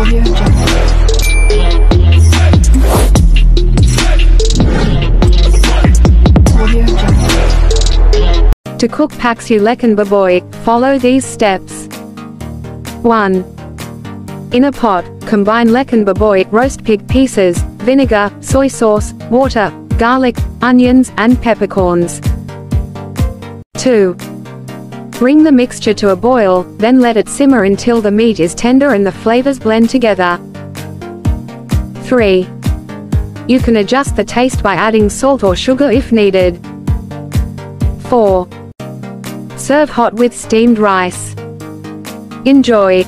To cook Paksiw Lechon Baboy, follow these steps. 1. In a pot, combine Lekan Baboy, roast pig pieces, vinegar, soy sauce, water, garlic, onions, and peppercorns. 2. Bring the mixture to a boil, then let it simmer until the meat is tender and the flavors blend together. 3. You can adjust the taste by adding salt or sugar if needed. 4. Serve hot with steamed rice. Enjoy!